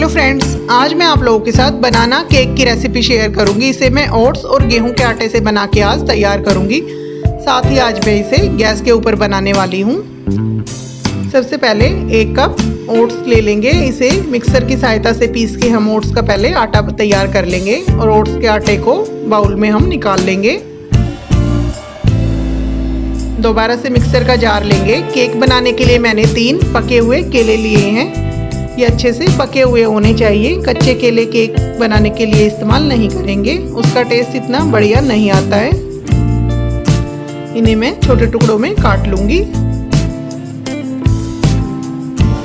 Hello friends, आज मैं आप लोगों के साथ बनाना केक की रेसिपी शेयर करूँगी। इसे मैं ओट्स और गेहूँ के आटे से बना के आज तैयार करूँगी। साथ ही आज मैं इसे गैस के ऊपर बनाने वाली हूँ। सबसे पहले एक कप ओट्स ले लेंगे। इसे मिक्सर की सहायता से पीस के हम ओट्स का पहले आटा तैयार कर लेंगे और ओट्स के आटे को बाउल में हम निकाल लेंगे। दोबारा से मिक्सर का जार लेंगे। केक बनाने के लिए मैंने तीन पके हुए केले लिए हैं। ये अच्छे से पके हुए होने चाहिए। कच्चे केले केक बनाने के लिए इस्तेमाल नहीं करेंगे। उसका टेस्ट इतना बढ़िया नहीं आता है। इन्हें मैं छोटे टुकड़ों में काट लूँगी।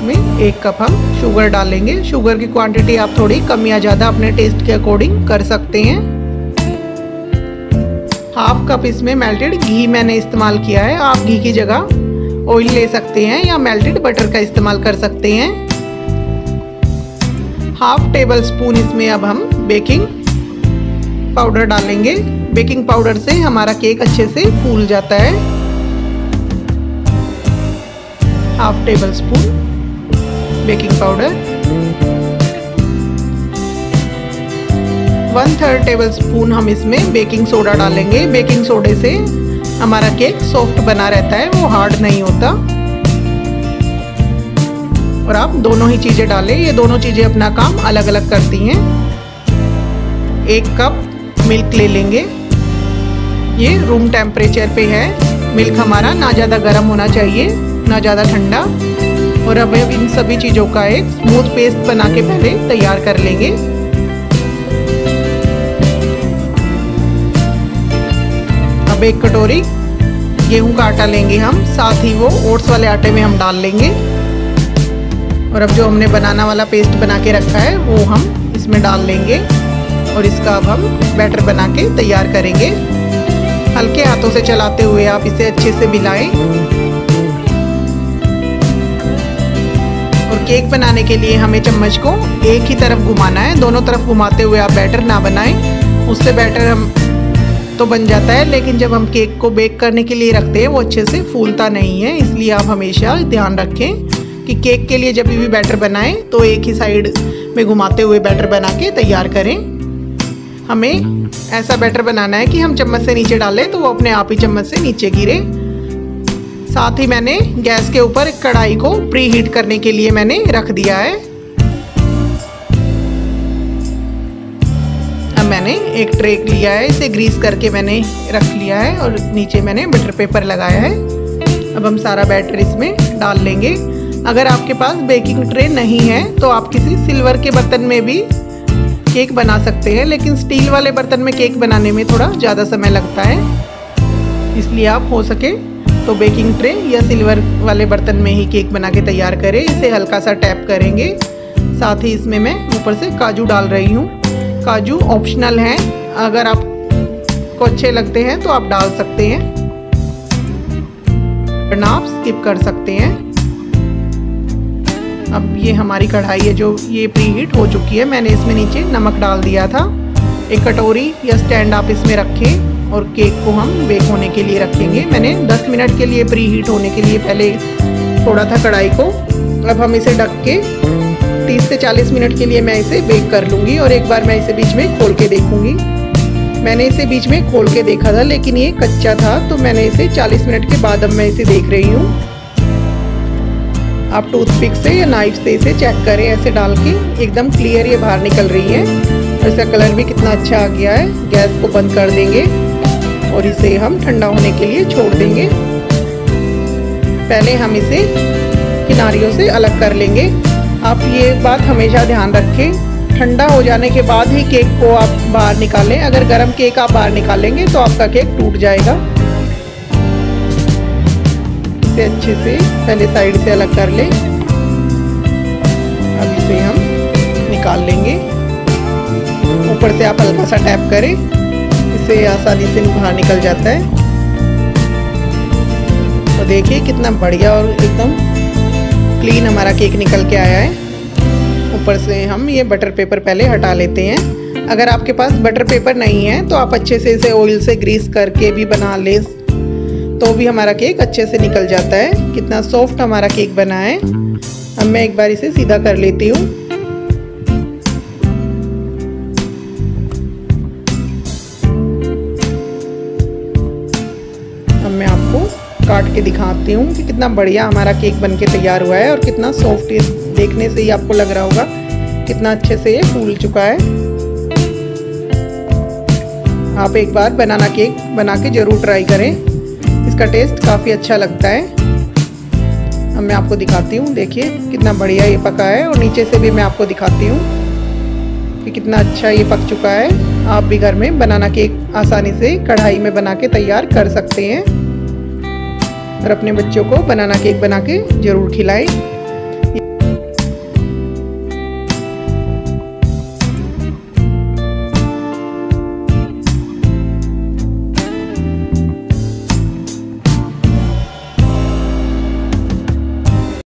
में एक कप हम शुगर डालेंगे। शुगर की क्वांटिटी आप थोड़ी कम या ज़्यादा अपने टेस्ट के अकॉर्डिंग कर सकते हैं। हाफ़ कप इसमें मेल्टेड घी मैंने इस्तेमाल किया है। आप घी की जगह ऑयल ले सकते हैं या मेल्टेड बटर का इस्तेमाल कर सकते हैं। हाफ़ टेबल स्पून इसमें अब हम बेकिंग पाउडर डालेंगे। बेकिंग पाउडर से हमारा केक अच्छे से फूल जाता है। Half tablespoon baking powder one third tablespoon हम इसमें बेकिंग सोडा डालेंगे। बेकिंग सोडे से हमारा केक सॉफ्ट बना रहता है, वो हार्ड नहीं होता। और आप दोनों ही चीज़ें डालें। ये दोनों चीज़ें अपना काम अलग अलग करती हैं। एक कप मिल्क ले लेंगे। ये रूम टेम्परेचर पे है। मिल्क हमारा ना ज़्यादा गर्म होना चाहिए, ना ज़्यादा ठंडा। और अब इन सभी चीज़ों का एक स्मूथ पेस्ट बना के पहले तैयार कर लेंगे। अब एक कटोरी गेहूँ का आटा लेंगे हम। साथ ही वो ओट्स वाले आटे में हम डाल लेंगे। और अब जो हमने बनाना वाला पेस्ट बना के रखा है, वो हम इसमें डाल लेंगे और इसका अब हम बैटर बना के तैयार करेंगे। हल्के हाथों से चलाते हुए आप इसे अच्छे से मिलाएँ। और केक बनाने के लिए हमें चम्मच को एक ही तरफ़ घुमाना है। दोनों तरफ़ घुमाते हुए आप बैटर ना बनाएँ। उससे बैटर हम तो बन जाता है, लेकिन जब हम केक को बेक करने के लिए रखते हैं, वो अच्छे से फूलता नहीं है, इसलिए आप हमेशा ध्यान रखें। कि केक के लिए जब भी बैटर बनाएँ तो एक ही साइड में घुमाते हुए बैटर बना के तैयार करें। हमें ऐसा बैटर बनाना है कि हम चम्मच से नीचे डालें तो वो अपने आप ही चम्मच से नीचे गिरे। साथ ही मैंने गैस के ऊपर कढ़ाई को प्री हीट करने के लिए मैंने रख दिया है। अब मैंने एक ट्रे लिया है, इसे ग्रीस करके मैंने रख लिया है और नीचे मैंने बटर पेपर लगाया है। अब हम सारा बैटर इसमें डाल लेंगे। अगर आपके पास बेकिंग ट्रे नहीं है तो आप किसी सिल्वर के बर्तन में भी केक बना सकते हैं, लेकिन स्टील वाले बर्तन में केक बनाने में थोड़ा ज़्यादा समय लगता है। इसलिए आप हो सके तो बेकिंग ट्रे या सिल्वर वाले बर्तन में ही केक बना के तैयार करें। इसे हल्का सा टैप करेंगे। साथ ही इसमें मैं ऊपर से काजू डाल रही हूँ। काजू ऑप्शनल हैं। अगर आपको अच्छे लगते हैं तो आप डाल सकते हैं। आप स्किप कर सकते हैं। अब ये हमारी कढ़ाई है जो ये प्री हीट हो चुकी है। मैंने इसमें नीचे नमक डाल दिया था। एक कटोरी या स्टैंड आप इसमें रखें और केक को हम बेक होने के लिए रखेंगे। मैंने 10 मिनट के लिए प्री हीट होने के लिए पहले छोड़ा था कढ़ाई को। अब हम इसे ढक के 30 से 40 मिनट के लिए मैं इसे बेक कर लूँगी और एक बार मैं इसे बीच में खोल के देखूँगी। मैंने इसे बीच में खोल के देखा था, लेकिन ये कच्चा था तो मैंने इसे 40 मिनट के बाद अब मैं इसे देख रही हूँ। आप टूथपिक से या नाइफ से इसे चेक करें, ऐसे डाल के एकदम क्लियर ये बाहर निकल रही है। और इसका कलर भी कितना अच्छा आ गया है। गैस को बंद कर देंगे और इसे हम ठंडा होने के लिए छोड़ देंगे। पहले हम इसे किनारियों से अलग कर लेंगे। आप ये बात हमेशा ध्यान रखें। ठंडा हो जाने के बाद ही केक को आप बाहर निकालें। अगर गर्म केक आप बाहर निकालेंगे तो आपका केक टूट जाएगा। इसे अच्छे से पहले साइड से अलग कर लें। अब इसे हम निकाल लेंगे। ऊपर से आप हल्का सा टैप करें इसे आसानी से बाहर निकल जाता है। तो देखिए कितना बढ़िया और एकदम क्लीन हमारा केक निकल के आया है। ऊपर से हम ये बटर पेपर पहले हटा लेते हैं। अगर आपके पास बटर पेपर नहीं है तो आप अच्छे से इसे ऑयल से ग्रीस करके भी बना ले। तो भी हमारा केक अच्छे से निकल जाता है। कितना सॉफ्ट हमारा केक बना है। अब मैं एक बार इसे सीधा कर लेती हूँ। अब मैं आपको काट के दिखाती हूँ कि कितना बढ़िया हमारा केक बन के तैयार हुआ है और कितना सॉफ्ट देखने से ही आपको लग रहा होगा कितना अच्छे से ये फूल चुका है। आप एक बार बनाना केक बना के ज़रूर ट्राई करें। इसका टेस्ट काफ़ी अच्छा लगता है। अब मैं आपको दिखाती हूँ, देखिए कितना बढ़िया ये पका है और नीचे से भी मैं आपको दिखाती हूँ कि कितना अच्छा ये पक चुका है। आप भी घर में बनाना केक आसानी से कढ़ाई में बना के तैयार कर सकते हैं और अपने बच्चों को बनाना केक बना के ज़रूर खिलाएँ।